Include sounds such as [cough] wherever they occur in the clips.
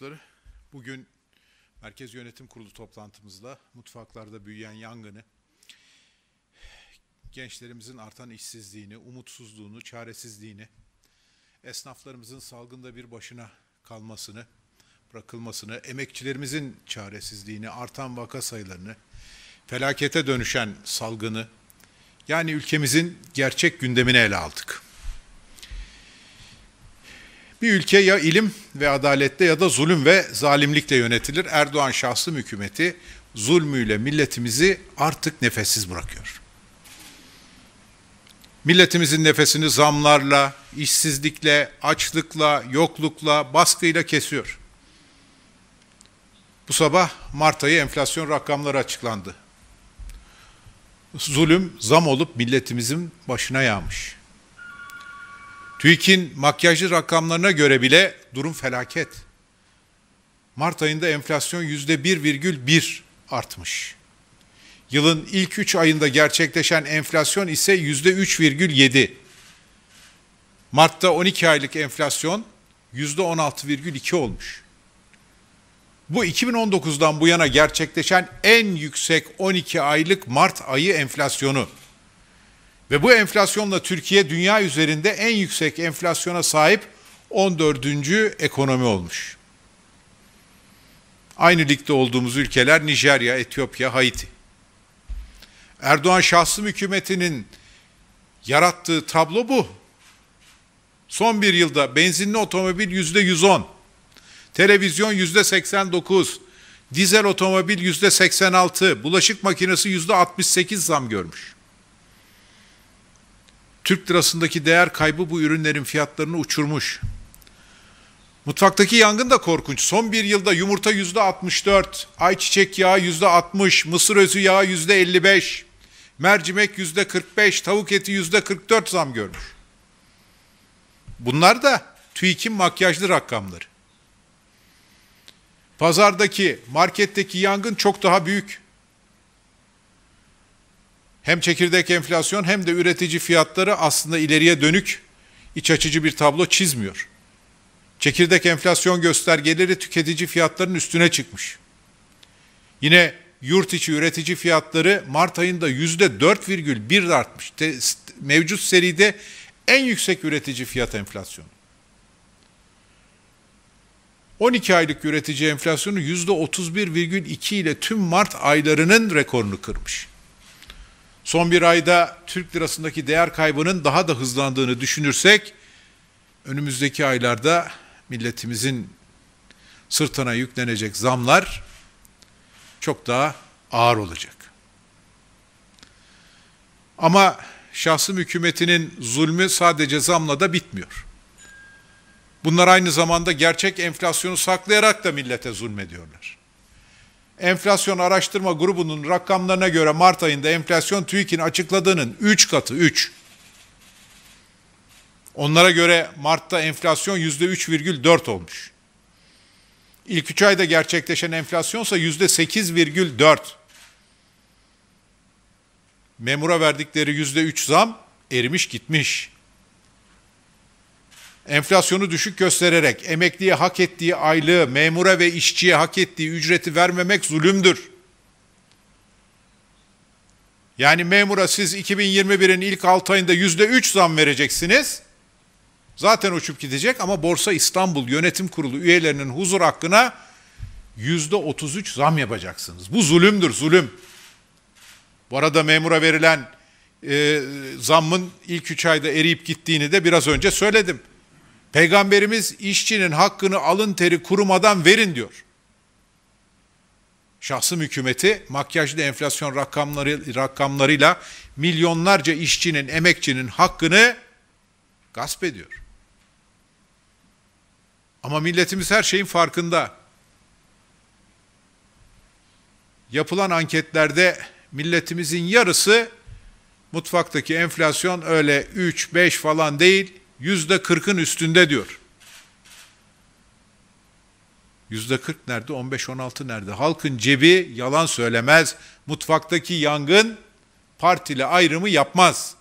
mensupları bugün Merkez Yönetim Kurulu toplantımızda mutfaklarda büyüyen yangını, gençlerimizin artan işsizliğini, umutsuzluğunu, çaresizliğini, esnaflarımızın salgında bir başına kalmasını, bırakılmasını, emekçilerimizin çaresizliğini, artan vaka sayılarını, felakete dönüşen salgını, yani ülkemizin gerçek gündemini ele aldık. Bir ülke ya ilim ve adalette ya da zulüm ve zalimlikle yönetilir. Erdoğan şahsım hükümeti zulmüyle milletimizi artık nefessiz bırakıyor. Milletimizin nefesini zamlarla, işsizlikle, açlıkla, yoklukla, baskıyla kesiyor. Bu sabah Mart ayı enflasyon rakamları açıklandı. Zulüm zam olup milletimizin başına yağmış. TÜİK'in makyajlı rakamlarına göre bile durum felaket. Mart ayında enflasyon yüzde 1,1 artmış. Yılın ilk 3 ayında gerçekleşen enflasyon ise yüzde 3,7. Mart'ta 12 aylık enflasyon yüzde 16,2 olmuş. Bu 2019'dan bu yana gerçekleşen en yüksek 12 aylık Mart ayı enflasyonu. Ve bu enflasyonla Türkiye dünya üzerinde en yüksek enflasyona sahip 14. ekonomi olmuş. Aynı ligde olduğumuz ülkeler Nijerya, Etiyopya, Haiti. Erdoğan şahsım hükümetinin yarattığı tablo bu. Son bir yılda benzinli otomobil yüzde 110, televizyon yüzde 89, dizel otomobil yüzde 86, bulaşık makinesi yüzde 68 zam görmüş. Türk lirasındaki değer kaybı bu ürünlerin fiyatlarını uçurmuş. Mutfaktaki yangın da korkunç. Son bir yılda yumurta yüzde 64, ayçiçek yağı yüzde 60, mısır özü yağı yüzde 55, mercimek yüzde 45, tavuk eti yüzde 44 zam görmüş. Bunlar da TÜİK'in makyajlı rakamları. Pazardaki, marketteki yangın çok daha büyük. Hem çekirdek enflasyon hem de üretici fiyatları aslında ileriye dönük iç açıcı bir tablo çizmiyor. Çekirdek enflasyon göstergeleri tüketici fiyatlarının üstüne çıkmış. Yine yurt içi üretici fiyatları Mart ayında yüzde 4,1 artmış. Mevcut seride en yüksek üretici fiyat enflasyonu. 12 aylık üretici enflasyonu yüzde 31,2 ile tüm Mart aylarının rekorunu kırmış. Son bir ayda Türk lirasındaki değer kaybının daha da hızlandığını düşünürsek, önümüzdeki aylarda milletimizin sırtına yüklenecek zamlar çok daha ağır olacak. Ama şahsım hükümetinin zulmü sadece zamla da bitmiyor. Bunlar aynı zamanda gerçek enflasyonu saklayarak da millete zulmediyorlar. Enflasyon Araştırma Grubu'nun rakamlarına göre Mart ayında enflasyon TÜİK'in açıkladığının 3 katı 3. Onlara göre Mart'ta enflasyon %3,4 olmuş. İlk 3 ayda gerçekleşen enflasyonsa %8,4. Memura verdikleri %3 zam erimiş gitmiş enflasyonu düşük göstererek emekliye hak ettiği aylığı, memura ve işçiye hak ettiği ücreti vermemek zulümdür. Yani memura siz 2021'in ilk 6 ayında yüzde üç zam vereceksiniz. Zaten uçup gidecek ama Borsa İstanbul Yönetim Kurulu üyelerinin huzur hakkına yüzde 33 zam yapacaksınız. Bu zulümdür, zulüm. Bu arada memura verilen e, zammın ilk üç ayda eriyip gittiğini de biraz önce söyledim. Peygamberimiz işçinin hakkını alın teri kurumadan verin diyor. Şahsım hükümeti makyajlı enflasyon rakamları rakamlarıyla milyonlarca işçinin, emekçinin hakkını gasp ediyor. Ama milletimiz her şeyin farkında. Yapılan anketlerde milletimizin yarısı mutfaktaki enflasyon öyle 3-5 falan değil, yüzde kırkın üstünde diyor. Yüzde kırk nerede? On beş on altı nerede? Halkın cebi yalan söylemez. Mutfaktaki yangın partili ayrımı yapmaz.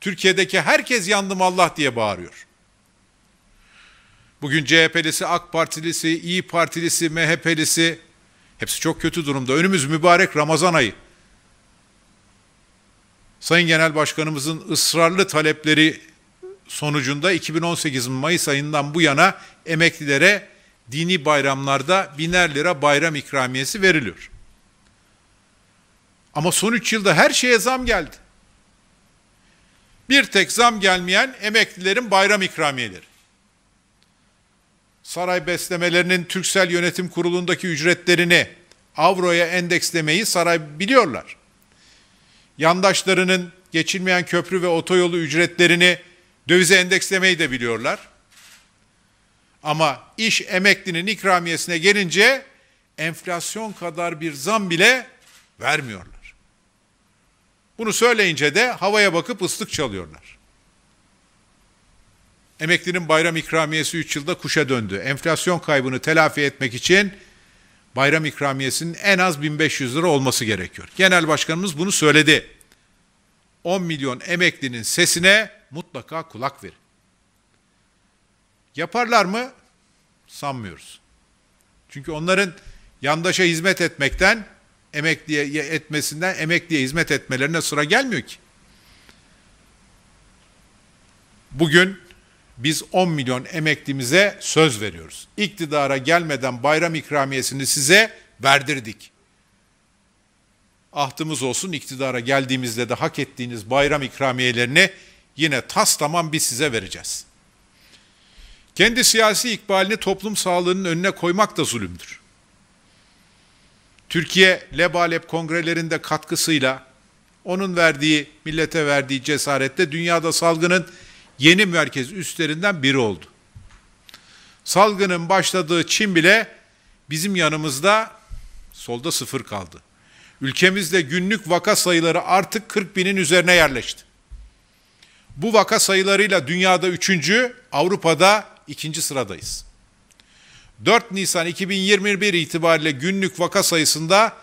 Türkiye'deki herkes yandım Allah diye bağırıyor. Bugün CHP'lisi, AK Partilisi, İyi Partilisi, MHP'lisi hepsi çok kötü durumda. Önümüz mübarek Ramazan ayı. Sayın Genel Başkanımızın ısrarlı talepleri sonucunda 2018 Mayıs ayından bu yana emeklilere dini bayramlarda biner lira bayram ikramiyesi veriliyor. Ama son üç yılda her şeye zam geldi. Bir tek zam gelmeyen emeklilerin bayram ikramiyeleri. Saray beslemelerinin Türksel Yönetim Kurulu'ndaki ücretlerini avroya endekslemeyi saray biliyorlar. Yandaşlarının geçilmeyen köprü ve otoyolu ücretlerini dövize endekslemeyi de biliyorlar. Ama iş emeklinin ikramiyesine gelince enflasyon kadar bir zam bile vermiyorlar. Bunu söyleyince de havaya bakıp ıslık çalıyorlar. Emeklinin bayram ikramiyesi 3 yılda kuşa döndü. Enflasyon kaybını telafi etmek için bayram ikramiyesinin en az 1500 lira olması gerekiyor. Genel Başkanımız bunu söyledi. 10 milyon emeklinin sesine mutlaka kulak verin. Yaparlar mı? Sanmıyoruz. Çünkü onların yandaşa hizmet etmekten, emekliye etmesinden emekliye hizmet etmelerine sıra gelmiyor ki. Bugün biz 10 milyon emeklimize söz veriyoruz. İktidara gelmeden bayram ikramiyesini size verdirdik. Ahtımız olsun iktidara geldiğimizde de hak ettiğiniz bayram ikramiyelerini yine tas tamam biz size vereceğiz. Kendi siyasi ikbalini toplum sağlığının önüne koymak da zulümdür. Türkiye Lebalep kongrelerinde katkısıyla onun verdiği, millete verdiği cesaretle dünyada salgının yeni merkez üstlerinden biri oldu. Salgının başladığı Çin bile bizim yanımızda solda sıfır kaldı. Ülkemizde günlük vaka sayıları artık 40 binin üzerine yerleşti. Bu vaka sayılarıyla dünyada üçüncü, Avrupa'da ikinci sıradayız. 4 Nisan 2021 itibariyle günlük vaka sayısında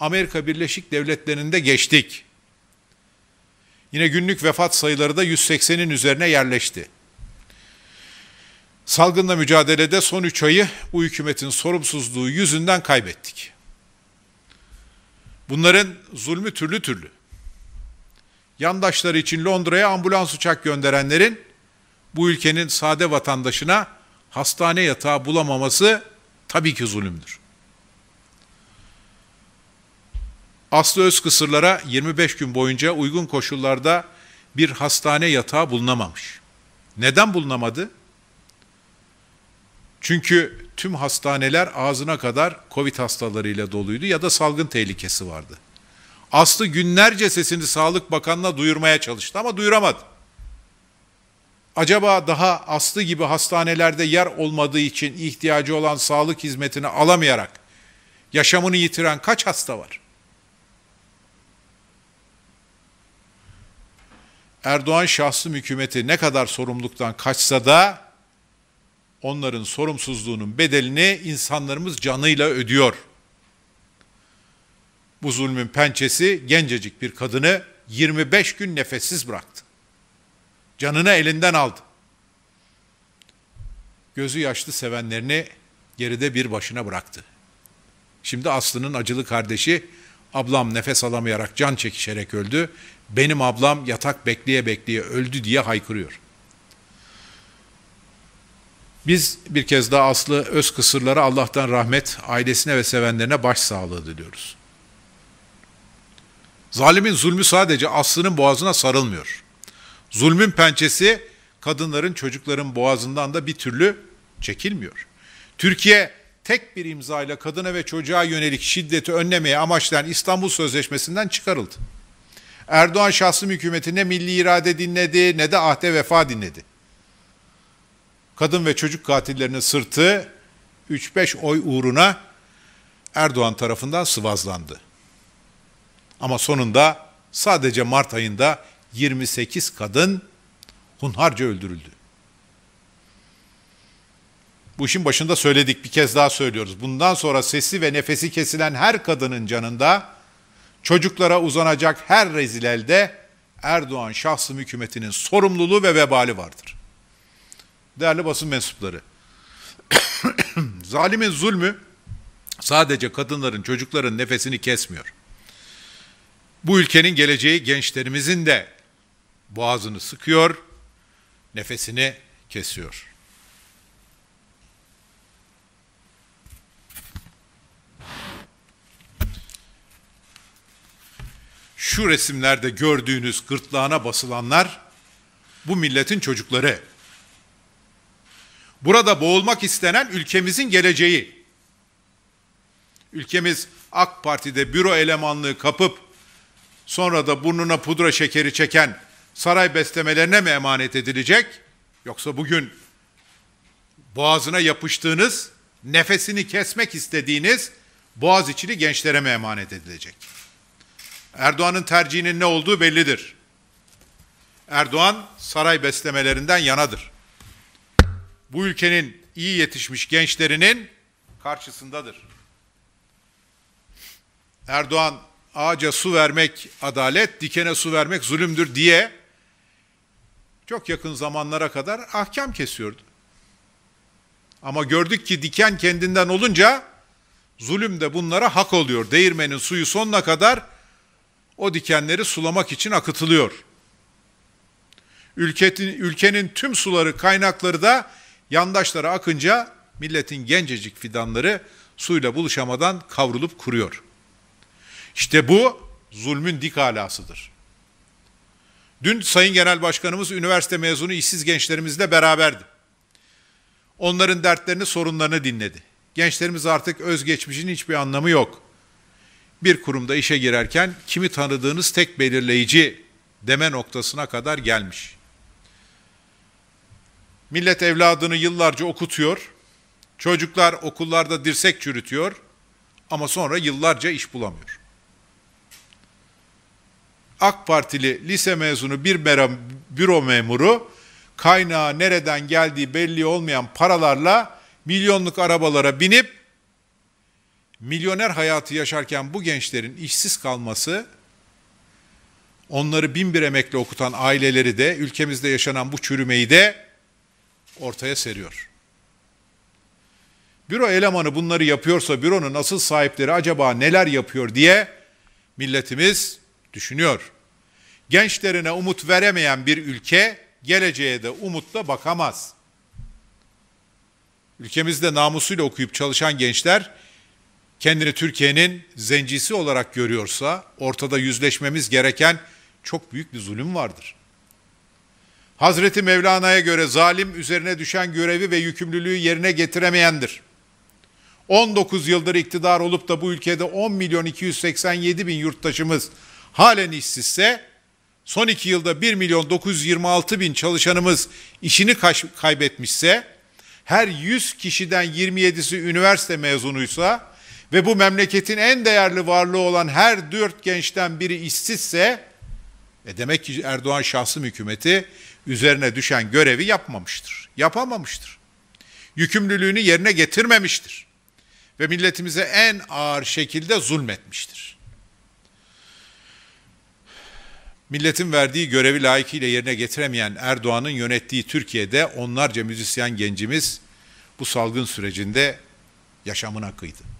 Amerika Birleşik Devletleri'nde geçtik. Yine günlük vefat sayıları da 180'in üzerine yerleşti. Salgınla mücadelede son 3 ayı bu hükümetin sorumsuzluğu yüzünden kaybettik. Bunların zulmü türlü türlü. Yandaşları için Londra'ya ambulans uçak gönderenlerin bu ülkenin sade vatandaşına hastane yatağı bulamaması tabii ki zulümdür. Aslı Özkısırlara 25 gün boyunca uygun koşullarda bir hastane yatağı bulunamamış. Neden bulunamadı? Çünkü tüm hastaneler ağzına kadar Covid hastalarıyla doluydu ya da salgın tehlikesi vardı. Aslı günlerce sesini Sağlık Bakanı'na duyurmaya çalıştı ama duyuramadı. Acaba daha Aslı gibi hastanelerde yer olmadığı için ihtiyacı olan sağlık hizmetini alamayarak yaşamını yitiren kaç hasta var? Erdoğan şahsım hükümeti ne kadar sorumluluktan kaçsa da onların sorumsuzluğunun bedelini insanlarımız canıyla ödüyor. Bu zulmün pençesi gencecik bir kadını 25 gün nefessiz bıraktı. Canını elinden aldı. Gözü yaşlı sevenlerini geride bir başına bıraktı. Şimdi Aslı'nın acılı kardeşi ablam nefes alamayarak can çekişerek öldü. Benim ablam yatak bekleye bekleye öldü diye haykırıyor. Biz bir kez daha Aslı öz kısırlara Allah'tan rahmet, ailesine ve sevenlerine başsağlığı diliyoruz. Zalimin zulmü sadece Aslı'nın boğazına sarılmıyor. Zulmün pençesi kadınların, çocukların boğazından da bir türlü çekilmiyor. Türkiye tek bir imzayla kadına ve çocuğa yönelik şiddeti önlemeye amaçlayan İstanbul Sözleşmesi'nden çıkarıldı. Erdoğan şahsım hükümeti ne milli irade dinledi ne de ahde vefa dinledi. Kadın ve çocuk katillerinin sırtı 3-5 oy uğruna Erdoğan tarafından sıvazlandı. Ama sonunda sadece Mart ayında 28 kadın hunharca öldürüldü. Bu işin başında söyledik bir kez daha söylüyoruz. Bundan sonra sesi ve nefesi kesilen her kadının canında çocuklara uzanacak her rezil elde Erdoğan şahsım hükümetinin sorumluluğu ve vebali vardır. Değerli basın mensupları, [coughs] Zalimin zulmü sadece kadınların, çocukların nefesini kesmiyor. Bu ülkenin geleceği gençlerimizin de boğazını sıkıyor, nefesini kesiyor. Şu resimlerde gördüğünüz gırtlağına basılanlar bu milletin çocukları. Burada boğulmak istenen ülkemizin geleceği. Ülkemiz AK Parti'de büro elemanlığı kapıp sonra da burnuna pudra şekeri çeken saray beslemelerine mi emanet edilecek? Yoksa bugün boğazına yapıştığınız, nefesini kesmek istediğiniz boğaz içili gençlere mi emanet edilecek? Erdoğan'ın tercihinin ne olduğu bellidir. Erdoğan saray beslemelerinden yanadır. Bu ülkenin iyi yetişmiş gençlerinin karşısındadır. Erdoğan ağaca su vermek adalet, dikene su vermek zulümdür diye çok yakın zamanlara kadar ahkam kesiyordu. Ama gördük ki diken kendinden olunca zulüm de bunlara hak oluyor. Değirmenin suyu sonuna kadar o dikenleri sulamak için akıtılıyor. Ülkenin, ülkenin tüm suları, kaynakları da yandaşlara akınca milletin gencecik fidanları suyla buluşamadan kavrulup kuruyor. İşte bu zulmün dik alasıdır. Dün Sayın Genel Başkanımız üniversite mezunu işsiz gençlerimizle beraberdi. Onların dertlerini, sorunlarını dinledi. Gençlerimiz artık özgeçmişin hiçbir anlamı yok. Bir kurumda işe girerken kimi tanıdığınız tek belirleyici deme noktasına kadar gelmiş. Millet evladını yıllarca okutuyor. Çocuklar okullarda dirsek çürütüyor ama sonra yıllarca iş bulamıyor. AK Partili lise mezunu bir büro memuru kaynağı nereden geldiği belli olmayan paralarla milyonluk arabalara binip milyoner hayatı yaşarken bu gençlerin işsiz kalması onları bin bir emekle okutan aileleri de ülkemizde yaşanan bu çürümeyi de ortaya seriyor. Büro elemanı bunları yapıyorsa büronun asıl sahipleri acaba neler yapıyor diye milletimiz düşünüyor. Gençlerine umut veremeyen bir ülke geleceğe de umutla bakamaz. Ülkemizde namusuyla okuyup çalışan gençler kendini Türkiye'nin zencisi olarak görüyorsa ortada yüzleşmemiz gereken çok büyük bir zulüm vardır. Hazreti Mevlana'ya göre zalim üzerine düşen görevi ve yükümlülüğü yerine getiremeyendir. 19 yıldır iktidar olup da bu ülkede 10 milyon 287 bin yurttaşımız halen işsizse, son iki yılda 1 milyon 926 bin çalışanımız işini kaybetmişse, her 100 kişiden 27'si üniversite mezunuysa ve bu memleketin en değerli varlığı olan her dört gençten biri işsizse, e demek ki Erdoğan şahsım hükümeti üzerine düşen görevi yapmamıştır. Yapamamıştır. Yükümlülüğünü yerine getirmemiştir. Ve milletimize en ağır şekilde zulmetmiştir. Milletin verdiği görevi layıkıyla yerine getiremeyen Erdoğan'ın yönettiği Türkiye'de onlarca müzisyen gencimiz bu salgın sürecinde yaşamına kıydı.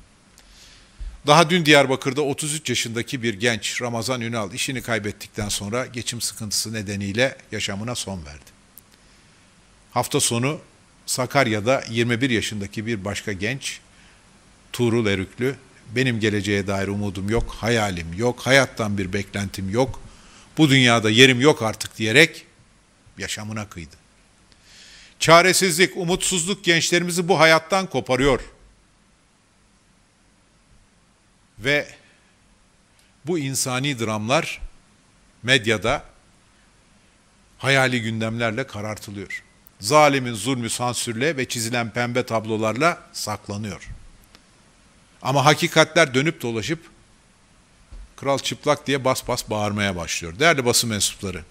Daha dün Diyarbakır'da 33 yaşındaki bir genç Ramazan Ünal işini kaybettikten sonra geçim sıkıntısı nedeniyle yaşamına son verdi. Hafta sonu Sakarya'da 21 yaşındaki bir başka genç Tuğrul Erüklü benim geleceğe dair umudum yok, hayalim yok, hayattan bir beklentim yok, bu dünyada yerim yok artık diyerek yaşamına kıydı. Çaresizlik, umutsuzluk gençlerimizi bu hayattan koparıyor. Ve bu insani dramlar medyada hayali gündemlerle karartılıyor. Zalimin zulmü sansürle ve çizilen pembe tablolarla saklanıyor. Ama hakikatler dönüp dolaşıp kral çıplak diye bas bas bağırmaya başlıyor. Değerli basın mensupları,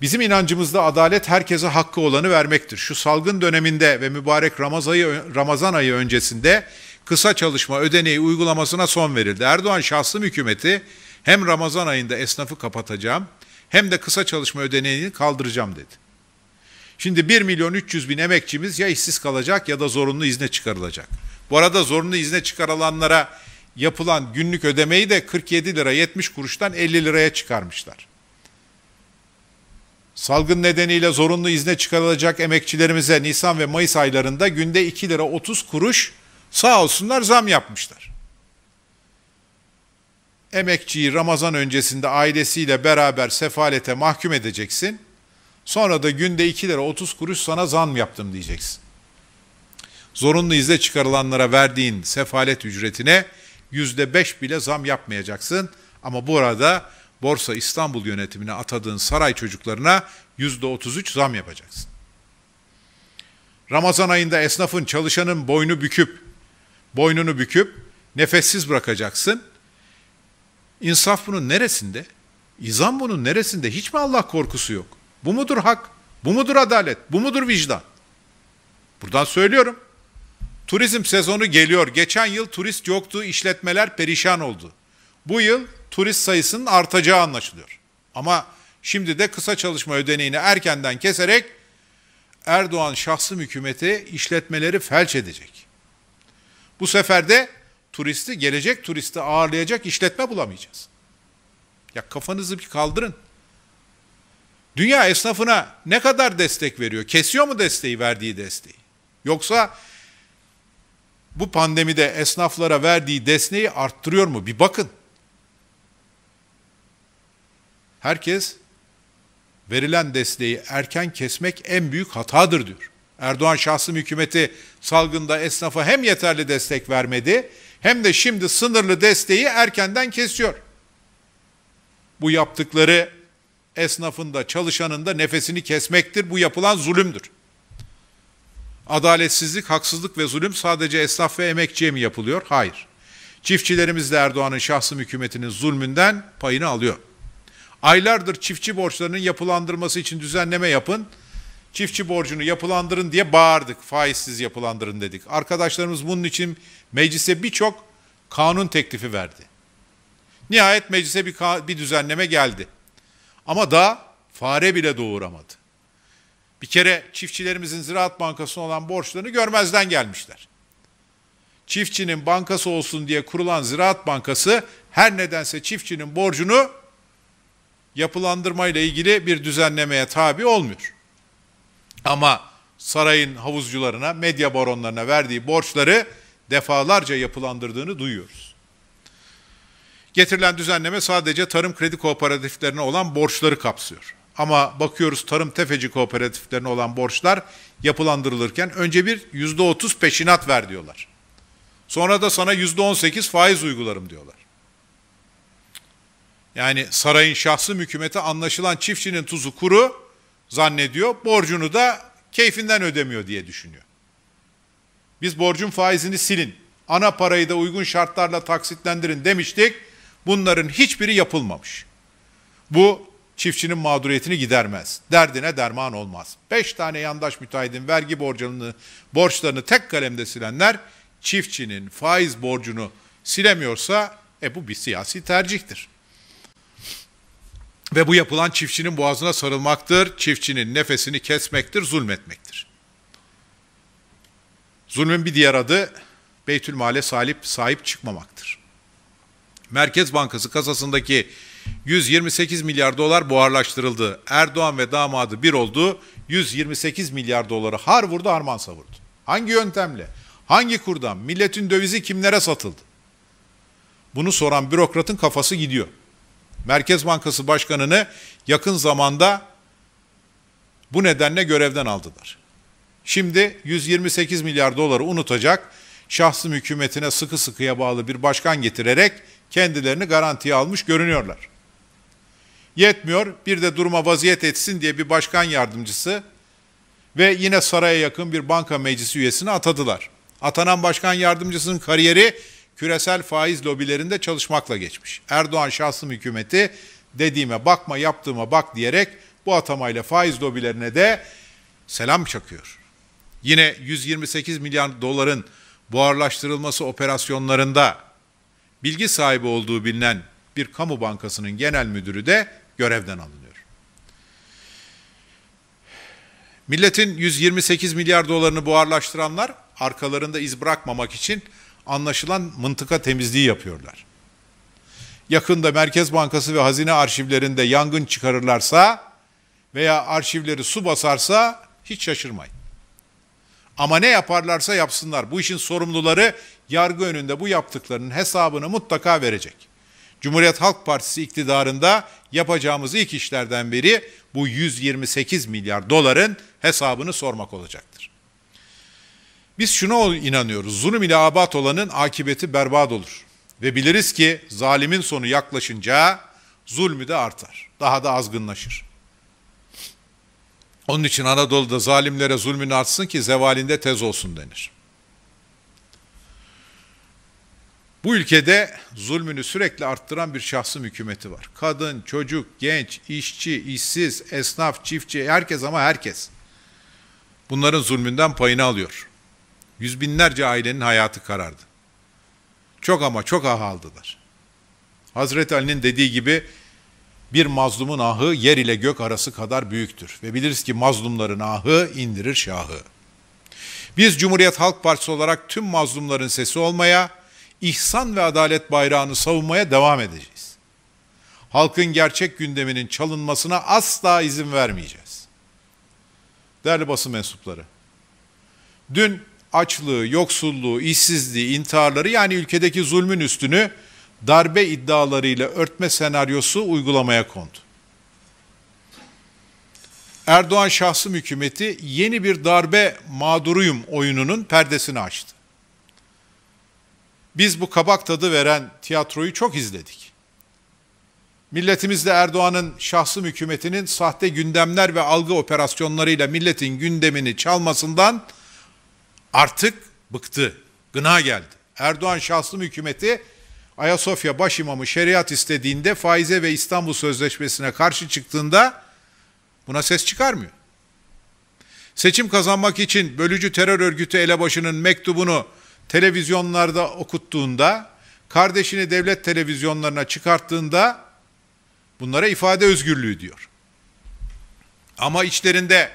bizim inancımızda adalet herkese hakkı olanı vermektir. Şu salgın döneminde ve mübarek Ramazan ayı, Ramazan ayı öncesinde kısa çalışma ödeneği uygulamasına son verildi. Erdoğan şahsım hükümeti hem Ramazan ayında esnafı kapatacağım hem de kısa çalışma ödeneğini kaldıracağım dedi. Şimdi 1 milyon 300 bin emekçimiz ya işsiz kalacak ya da zorunlu izne çıkarılacak. Bu arada zorunlu izne çıkarılanlara yapılan günlük ödemeyi de 47 lira 70 kuruştan 50 liraya çıkarmışlar. Salgın nedeniyle zorunlu izne çıkarılacak emekçilerimize Nisan ve Mayıs aylarında günde 2 lira 30 kuruş sağ olsunlar zam yapmışlar. Emekçiyi Ramazan öncesinde ailesiyle beraber sefalete mahkum edeceksin. Sonra da günde 2 lira 30 kuruş sana zam yaptım diyeceksin. Zorunlu izne çıkarılanlara verdiğin sefalet ücretine yüzde beş bile zam yapmayacaksın. Ama bu arada Borsa İstanbul yönetimine atadığın saray çocuklarına yüzde otuz üç zam yapacaksın. Ramazan ayında esnafın çalışanın boynu büküp, boynunu büküp nefessiz bırakacaksın. İnsaf bunun neresinde? İzam bunun neresinde? Hiç mi Allah korkusu yok? Bu mudur hak? Bu mudur adalet? Bu mudur vicdan? Buradan söylüyorum. Turizm sezonu geliyor. Geçen yıl turist yoktu, işletmeler perişan oldu. Bu yıl turist sayısının artacağı anlaşılıyor. Ama şimdi de kısa çalışma ödeneğini erkenden keserek Erdoğan şahsım hükümeti işletmeleri felç edecek. Bu sefer de turisti, gelecek turisti ağırlayacak işletme bulamayacağız. Ya kafanızı bir kaldırın. Dünya esnafına ne kadar destek veriyor? Kesiyor mu desteği, verdiği desteği? Yoksa bu pandemide esnaflara verdiği desteği arttırıyor mu? Bir bakın. Herkes verilen desteği erken kesmek en büyük hatadır diyor. Erdoğan şahsım hükümeti salgında esnafa hem yeterli destek vermedi hem de şimdi sınırlı desteği erkenden kesiyor. Bu yaptıkları esnafın da çalışanın da nefesini kesmektir. Bu yapılan zulümdür. Adaletsizlik, haksızlık ve zulüm sadece esnaf ve emekçiye mi yapılıyor? Hayır. Çiftçilerimiz de Erdoğan'ın şahsım hükümetinin zulmünden payını alıyor. Aylardır çiftçi borçlarının yapılandırması için düzenleme yapın. Çiftçi borcunu yapılandırın diye bağırdık. Faizsiz yapılandırın dedik. Arkadaşlarımız bunun için meclise birçok kanun teklifi verdi. Nihayet meclise bir, bir düzenleme geldi. Ama daha fare bile doğuramadı. Bir kere çiftçilerimizin Ziraat Bankası'na olan borçlarını görmezden gelmişler. Çiftçinin bankası olsun diye kurulan Ziraat Bankası her nedense çiftçinin borcunu yapılandırmayla ilgili bir düzenlemeye tabi olmuyor. Ama sarayın havuzcularına, medya baronlarına verdiği borçları defalarca yapılandırdığını duyuyoruz. Getirilen düzenleme sadece tarım kredi kooperatiflerine olan borçları kapsıyor. Ama bakıyoruz tarım tefeci kooperatiflerine olan borçlar yapılandırılırken önce bir yüzde otuz peşinat ver diyorlar. Sonra da sana yüzde on sekiz faiz uygularım diyorlar. Yani sarayın şahsı hükümeti anlaşılan çiftçinin tuzu kuru zannediyor, borcunu da keyfinden ödemiyor diye düşünüyor. Biz borcun faizini silin, ana parayı da uygun şartlarla taksitlendirin demiştik. Bunların hiçbiri yapılmamış. Bu çiftçinin mağduriyetini gidermez. Derdine derman olmaz. Beş tane yandaş müteahhidin vergi borcunu, borçlarını tek kalemde silenler çiftçinin faiz borcunu silemiyorsa e bu bir siyasi tercihtir. Ve bu yapılan çiftçinin boğazına sarılmaktır, çiftçinin nefesini kesmektir, zulmetmektir. Zulmün bir diğer adı Beytülmale sahip, sahip çıkmamaktır. Merkez Bankası kasasındaki 128 milyar dolar buharlaştırıldı. Erdoğan ve damadı bir oldu. 128 milyar doları har vurdu harman savurdu. Hangi yöntemle? Hangi kurdan? Milletin dövizi kimlere satıldı? Bunu soran bürokratın kafası gidiyor. Merkez Bankası Başkanı'nı yakın zamanda bu nedenle görevden aldılar. Şimdi 128 milyar doları unutacak, şahsım hükümetine sıkı sıkıya bağlı bir başkan getirerek kendilerini garantiye almış görünüyorlar. Yetmiyor, bir de duruma vaziyet etsin diye bir başkan yardımcısı ve yine saraya yakın bir banka meclisi üyesini atadılar. Atanan başkan yardımcısının kariyeri küresel faiz lobilerinde çalışmakla geçmiş. Erdoğan şahsım hükümeti dediğime bakma yaptığıma bak diyerek bu atamayla faiz lobilerine de selam çakıyor. Yine 128 milyar doların buharlaştırılması operasyonlarında bilgi sahibi olduğu bilinen bir kamu bankasının genel müdürü de görevden alınıyor. Milletin 128 milyar dolarını buharlaştıranlar arkalarında iz bırakmamak için anlaşılan mıntıka temizliği yapıyorlar. Yakında Merkez Bankası ve hazine arşivlerinde yangın çıkarırlarsa veya arşivleri su basarsa hiç şaşırmayın. Ama ne yaparlarsa yapsınlar. Bu işin sorumluları yargı önünde bu yaptıklarının hesabını mutlaka verecek. Cumhuriyet Halk Partisi iktidarında yapacağımız ilk işlerden biri bu 128 milyar doların hesabını sormak olacaktır. Biz şuna inanıyoruz. Zulüm ile abat olanın akıbeti berbat olur. Ve biliriz ki zalimin sonu yaklaşınca zulmü de artar. Daha da azgınlaşır. Onun için Anadolu'da zalimlere zulmün artsın ki zevalinde tez olsun denir. Bu ülkede zulmünü sürekli arttıran bir şahsım hükümeti var. Kadın, çocuk, genç, işçi, işsiz, esnaf, çiftçi, herkes ama herkes. Bunların zulmünden payını alıyor. Yüz binlerce ailenin hayatı karardı. Çok ama çok ah aldılar. Hazreti Ali'nin dediği gibi bir mazlumun ahı yer ile gök arası kadar büyüktür. Ve biliriz ki mazlumların ahı indirir şahı. Biz Cumhuriyet Halk Partisi olarak tüm mazlumların sesi olmaya, ihsan ve adalet bayrağını savunmaya devam edeceğiz. Halkın gerçek gündeminin çalınmasına asla izin vermeyeceğiz. Değerli basın mensupları, dün açlığı, yoksulluğu, işsizliği, intiharları yani ülkedeki zulmün üstünü darbe iddialarıyla örtme senaryosu uygulamaya kondu. Erdoğan şahsım hükümeti yeni bir darbe mağduruyum oyununun perdesini açtı. Biz bu kabak tadı veren tiyatroyu çok izledik. Milletimiz de Erdoğan'ın şahsım hükümetinin sahte gündemler ve algı operasyonlarıyla milletin gündemini çalmasından artık bıktı, gına geldi. Erdoğan şahsım hükümeti Ayasofya başimamı şeriat istediğinde faize ve İstanbul Sözleşmesi'ne karşı çıktığında buna ses çıkarmıyor. Seçim kazanmak için bölücü terör örgütü elebaşının mektubunu televizyonlarda okuttuğunda, kardeşini devlet televizyonlarına çıkarttığında bunlara ifade özgürlüğü diyor. Ama içlerinde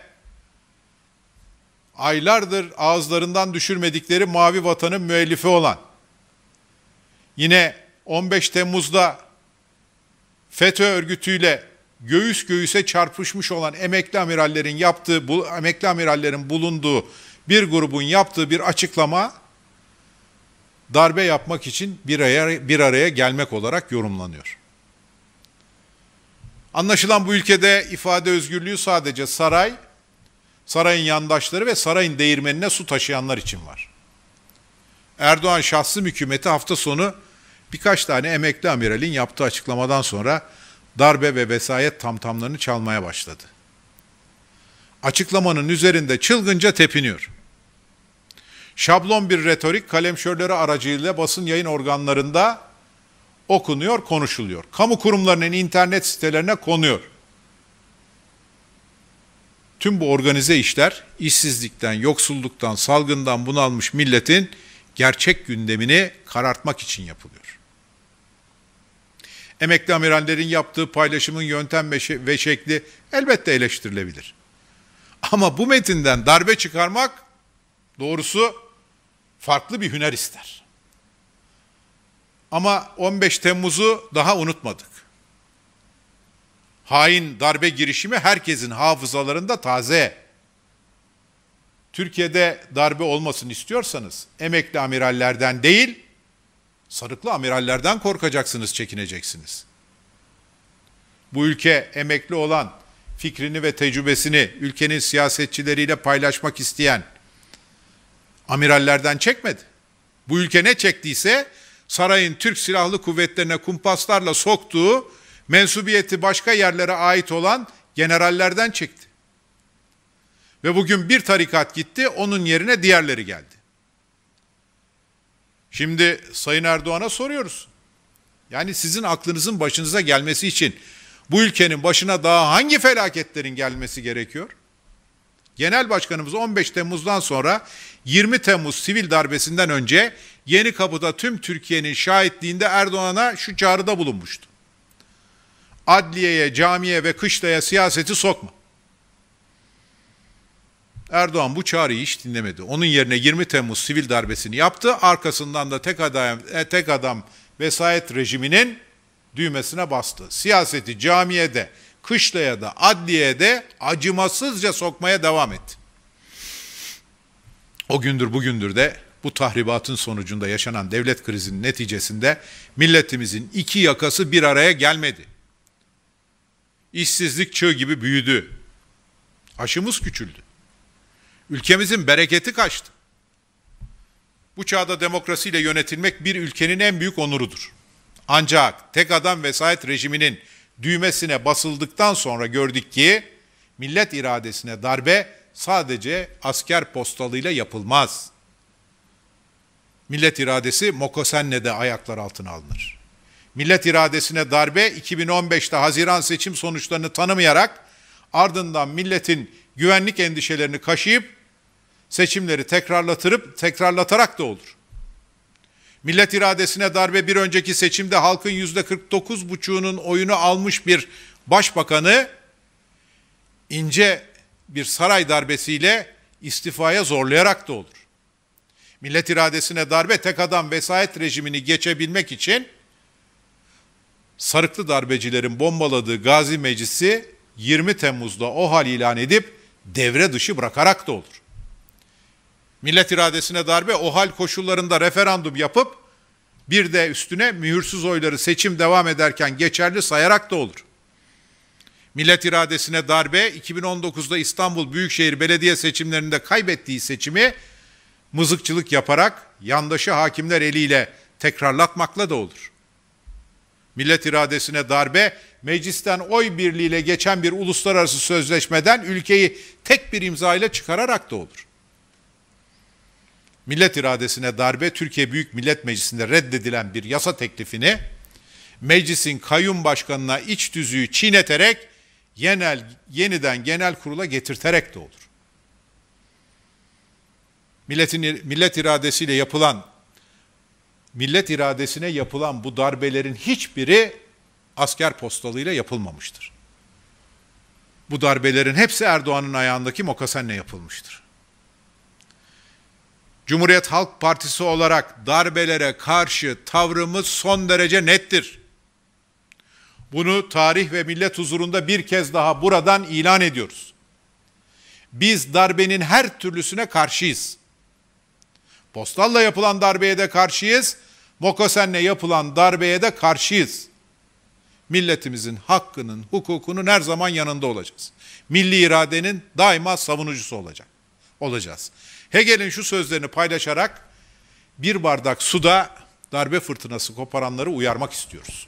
aylardır ağızlarından düşürmedikleri mavi vatanın müellifi olan Yine 15 Temmuz'da FETÖ örgütüyle göğüs göğüse çarpışmış olan emekli amirallerin yaptığı, bu emekli amirallerin bulunduğu bir grubun yaptığı bir açıklama darbe yapmak için bir araya, bir araya gelmek olarak yorumlanıyor. Anlaşılan bu ülkede ifade özgürlüğü sadece saray, sarayın yandaşları ve sarayın değirmenine su taşıyanlar için var. Erdoğan şahsım hükümeti hafta sonu birkaç tane emekli amiralin yaptığı açıklamadan sonra darbe ve vesayet tamtamlarını çalmaya başladı. Açıklamanın üzerinde çılgınca tepiniyor. Şablon bir retorik kalemşörleri aracıyla basın yayın organlarında okunuyor, konuşuluyor. Kamu kurumlarının internet sitelerine konuyor. Tüm bu organize işler işsizlikten, yoksulluktan, salgından bunalmış milletin gerçek gündemini karartmak için yapılıyor. Emekli amirallerin yaptığı paylaşımın yöntem ve şekli elbette eleştirilebilir. Ama bu metinden darbe çıkarmak doğrusu farklı bir hüner ister. Ama 15 Temmuz'u daha unutmadık. Hain darbe girişimi herkesin hafızalarında taze. Türkiye'de darbe olmasın istiyorsanız emekli amirallerden değil, sarıklı amirallerden korkacaksınız, çekineceksiniz. Bu ülke emekli olan, fikrini ve tecrübesini ülkenin siyasetçileriyle paylaşmak isteyen amirallerden çekmedi. Bu ülke ne çektiyse sarayın Türk Silahlı Kuvvetlerine kumpaslarla soktuğu mensubiyeti başka yerlere ait olan generallerden çekti. Ve bugün bir tarikat gitti, onun yerine diğerleri geldi. Şimdi Sayın Erdoğan'a soruyoruz. Yani sizin aklınızın başınıza gelmesi için bu ülkenin başına daha hangi felaketlerin gelmesi gerekiyor? Genel Başkanımız 15 Temmuz'dan sonra 20 Temmuz sivil darbesinden önce Yeni Kapı'da tüm Türkiye'nin şahitliğinde Erdoğan'a şu çağrıda bulunmuştu. Adliyeye, camiye ve kışlaya siyaseti sokma. Erdoğan bu çağrıyı hiç dinlemedi. Onun yerine 20 Temmuz sivil darbesini yaptı. Arkasından da tek adam, e, tek adam vesayet rejiminin düğmesine bastı. Siyaseti camiyede, kışlaya da, adliyede acımasızca sokmaya devam etti. O gündür bugündür de bu tahribatın sonucunda yaşanan devlet krizinin neticesinde milletimizin iki yakası bir araya gelmedi. İşsizlik çığ gibi büyüdü. Aşımız küçüldü. Ülkemizin bereketi kaçtı. Bu çağda demokrasiyle yönetilmek bir ülkenin en büyük onurudur. Ancak tek adam vesayet rejiminin düğmesine basıldıktan sonra gördük ki millet iradesine darbe sadece asker postalıyla yapılmaz. Millet iradesi Mokosen'le de ayaklar altına alınır. Millet iradesine darbe 2015'te Haziran seçim sonuçlarını tanımayarak ardından milletin güvenlik endişelerini kaşıyıp seçimleri tekrarlatırıp tekrarlatarak da olur. Millet iradesine darbe bir önceki seçimde halkın yüzde 49 buçuğunun oyunu almış bir başbakanı ince bir saray darbesiyle istifaya zorlayarak da olur. Millet iradesine darbe tek adam vesayet rejimini geçebilmek için sarıklı darbecilerin bombaladığı Gazi Meclisi 20 Temmuz'da o hal ilan edip devre dışı bırakarak da olur. Millet iradesine darbe o hal koşullarında referandum yapıp bir de üstüne mühürsüz oyları seçim devam ederken geçerli sayarak da olur. Millet iradesine darbe 2019'da İstanbul Büyükşehir Belediye seçimlerinde kaybettiği seçimi mızıkçılık yaparak yandaşı hakimler eliyle tekrarlatmakla da olur. Millet iradesine darbe meclisten oy birliğiyle geçen bir uluslararası sözleşmeden ülkeyi tek bir imza ile çıkararak da olur. Millet iradesine darbe Türkiye Büyük Millet Meclisi'nde reddedilen bir yasa teklifini meclisin kayyum başkanına iç tüzüğü çiğneterek yenel, yeniden genel kurula getirterek de olur. Milletin millet iradesiyle yapılan millet iradesine yapılan bu darbelerin hiçbiri asker postalıyla yapılmamıştır. Bu darbelerin hepsi Erdoğan'ın ayağındaki mokasenle yapılmıştır. Cumhuriyet Halk Partisi olarak darbelere karşı tavrımız son derece nettir. Bunu tarih ve millet huzurunda bir kez daha buradan ilan ediyoruz. Biz darbenin her türlüsüne karşıyız. Postalla yapılan darbeye de karşıyız. Mokosen'le yapılan darbeye de karşıyız. Milletimizin hakkının, hukukunun her zaman yanında olacağız. Milli iradenin daima savunucusu olacak. Olacağız. Hegel'in şu sözlerini paylaşarak bir bardak suda darbe fırtınası koparanları uyarmak istiyoruz.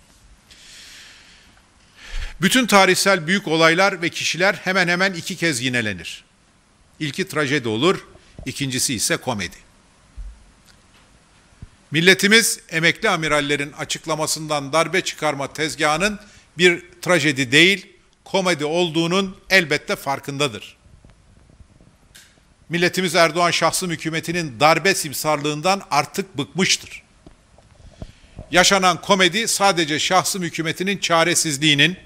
Bütün tarihsel büyük olaylar ve kişiler hemen hemen iki kez yinelenir. İlki trajedi olur, ikincisi ise komedi. Milletimiz emekli amirallerin açıklamasından darbe çıkarma tezgahının bir trajedi değil, komedi olduğunun elbette farkındadır. Milletimiz Erdoğan şahsım hükümetinin darbe simsarlığından artık bıkmıştır. Yaşanan komedi sadece şahsım hükümetinin çaresizliğinin,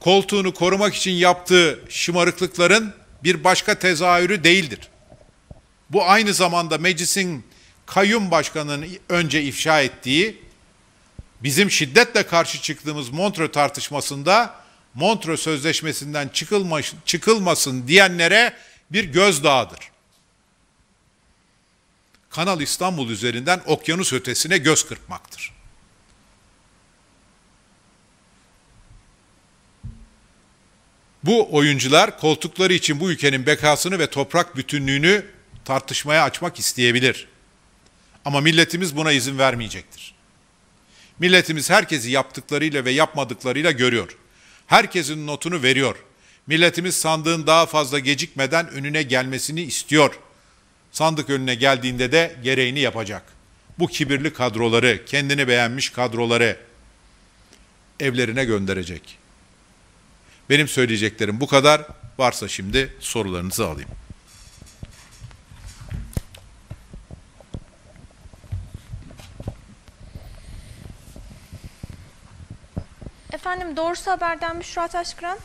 koltuğunu korumak için yaptığı şımarıklıkların bir başka tezahürü değildir. Bu aynı zamanda meclisin kayyum başkanının önce ifşa ettiği, bizim şiddetle karşı çıktığımız Montreux tartışmasında Montreux Sözleşmesi'nden çıkılmasın diyenlere bir gözdağıdır. Kanal İstanbul üzerinden okyanus ötesine göz kırpmaktır. Bu oyuncular koltukları için bu ülkenin bekasını ve toprak bütünlüğünü tartışmaya açmak isteyebilir. Ama milletimiz buna izin vermeyecektir. Milletimiz herkesi yaptıklarıyla ve yapmadıklarıyla görüyor. Herkesin notunu veriyor. Milletimiz sandığın daha fazla gecikmeden önüne gelmesini istiyor. Sandık önüne geldiğinde de gereğini yapacak. Bu kibirli kadroları, kendini beğenmiş kadroları evlerine gönderecek. Benim söyleyeceklerim bu kadar. Varsa şimdi sorularınızı alayım. Efendim Doğrusu Haber'den Büşra Taşkıran.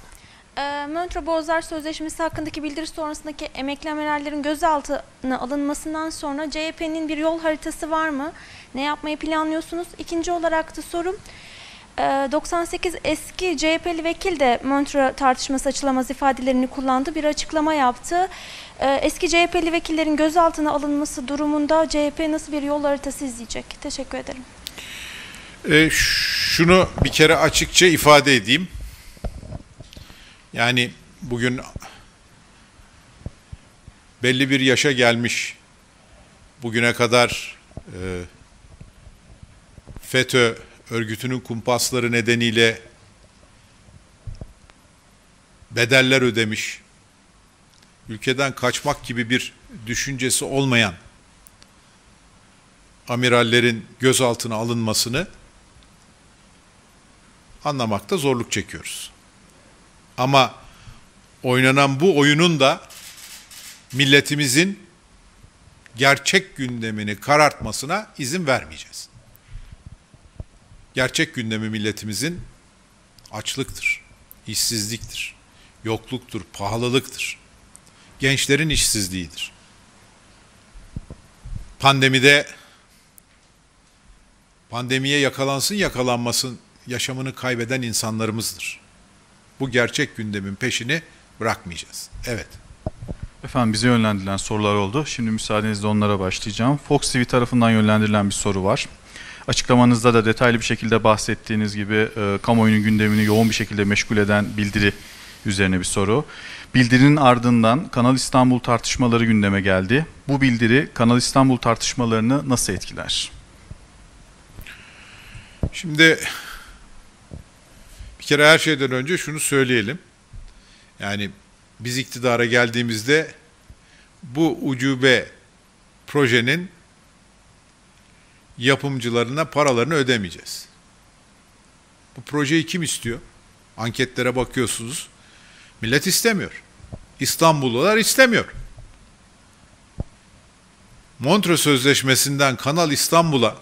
Ee, Montreux Bozlar Sözleşmesi hakkındaki bildiri sonrasındaki emekli amirallerin gözaltına alınmasından sonra CHP'nin bir yol haritası var mı? Ne yapmayı planlıyorsunuz? İkinci olarak da sorum, e, 98 eski CHP'li vekil de Montreux tartışması açılamaz ifadelerini kullandı. Bir açıklama yaptı. E, Eski CHP'li vekillerin gözaltına alınması durumunda CHP nasıl bir yol haritası izleyecek? Teşekkür ederim. E, şunu bir kere açıkça ifade edeyim. Yani bugün belli bir yaşa gelmiş, bugüne kadar e, FETÖ örgütünün kumpasları nedeniyle bedeller ödemiş, ülkeden kaçmak gibi bir düşüncesi olmayan amirallerin gözaltına alınmasını anlamakta zorluk çekiyoruz. Ama oynanan bu oyunun da milletimizin gerçek gündemini karartmasına izin vermeyeceğiz. Gerçek gündemi milletimizin açlıktır, işsizliktir, yokluktur, pahalılıktır. Gençlerin işsizliğidir. Pandemide pandemiye yakalansın yakalanmasın yaşamını kaybeden insanlarımızdır. Bu gerçek gündemin peşini bırakmayacağız. Evet. Efendim bize yönlendirilen sorular oldu. Şimdi müsaadenizle onlara başlayacağım. Fox TV tarafından yönlendirilen bir soru var. Açıklamanızda da detaylı bir şekilde bahsettiğiniz gibi e, kamuoyunun gündemini yoğun bir şekilde meşgul eden bildiri üzerine bir soru. Bildirinin ardından Kanal İstanbul tartışmaları gündeme geldi. Bu bildiri Kanal İstanbul tartışmalarını nasıl etkiler? Şimdi kere her şeyden önce şunu söyleyelim. Yani biz iktidara geldiğimizde bu ucube projenin yapımcılarına paralarını ödemeyeceğiz. Bu projeyi kim istiyor? Anketlere bakıyorsunuz. Millet istemiyor. İstanbullular istemiyor. Montreux Sözleşmesi'nden Kanal İstanbul'a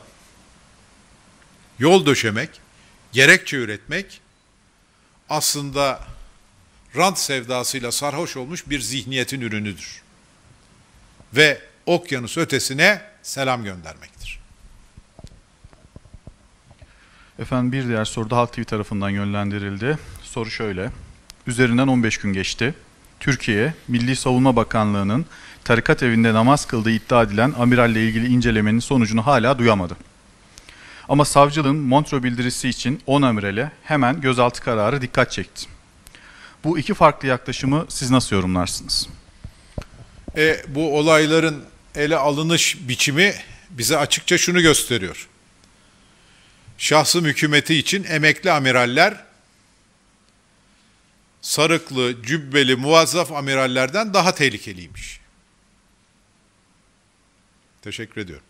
yol döşemek, gerekçe üretmek aslında rant sevdasıyla sarhoş olmuş bir zihniyetin ürünüdür. Ve okyanus ötesine selam göndermektir. Efendim bir diğer soru da Halk TV tarafından yönlendirildi. Soru şöyle. Üzerinden 15 gün geçti. Türkiye, Milli Savunma Bakanlığı'nın tarikat evinde namaz kıldığı iddia edilen amiralle ilgili incelemenin sonucunu hala duyamadı. Ama savcılığın Montreux bildirisi için 10 amirale hemen gözaltı kararı dikkat çekti. Bu iki farklı yaklaşımı siz nasıl yorumlarsınız? E, bu olayların ele alınış biçimi bize açıkça şunu gösteriyor. Şahsım hükümeti için emekli amiraller sarıklı, cübbeli, muvazzaf amirallerden daha tehlikeliymiş. Teşekkür ediyorum.